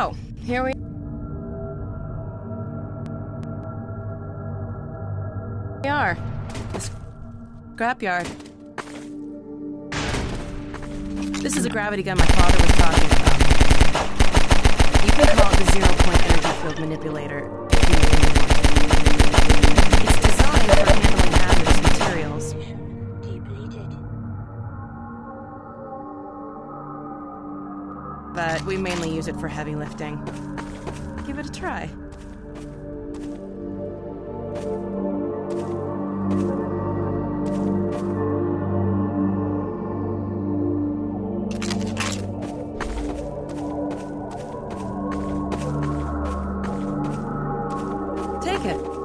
Oh, here we are. The scrapyard. This is a gravity gun my father was talking about. You could call it the zero-point energy field manipulator if you but we mainly use it for heavy lifting. Give it a try. Take it.